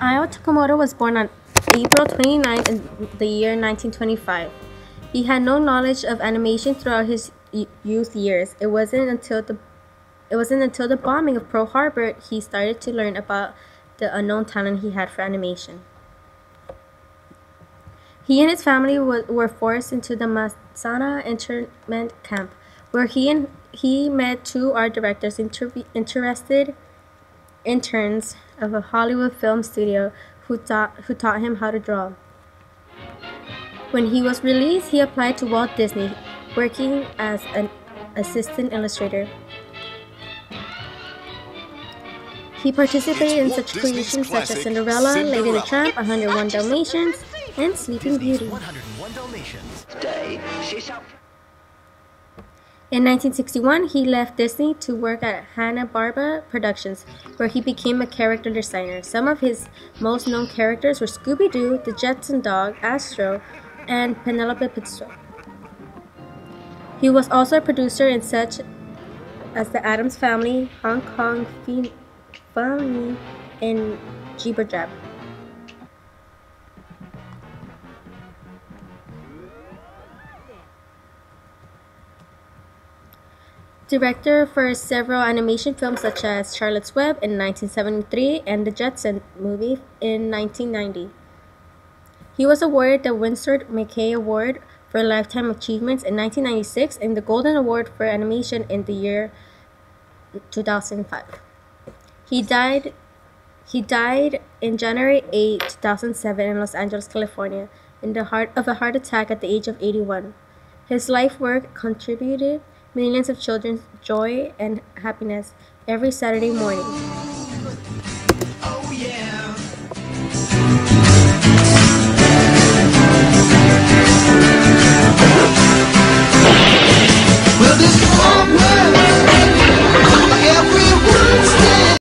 Iwao Takamoto was born on April 29 in the year 1925. He had no knowledge of animation throughout his youth years. It wasn't until the it wasn't until the bombing of Pearl Harbor he started to learn about the unknown talent he had for animation. He and his family were forced into the Manzanar internment camp, where he and he met two art directors interve- interested interns of a Hollywood film studio who taught, who taught him how to draw. When he was released, he applied to Walt Disney, working as an assistant illustrator. He participated in such creations such as classic Cinderella, Lady and the Tramp, 101 Dalmatians, and Sleeping Disney's Beauty. 101 Dalmatians. In 1961, he left Disney to work at Hanna-Barbera Productions, where he became a character designer. Some of his most known characters were Scooby-Doo, the Jetson Dog, Astro, and Penelope Pitstop. He was also a producer in such as The Addams Family, Hong Kong Phooey, and Jabberjaw. Director for several animation films such as Charlotte's Web in 1973 and The Jetson movie in 1990. He was awarded the Winsor McCay Award for Lifetime Achievements in 1996 and the Golden Award for Animation in the year 2005. He died he died in January 8, 2007 in Los Angeles, California, in the heart of a heart attack at the age of 81. His life work contributed millions of children's joy and happiness every Saturday morning. Oh, yeah.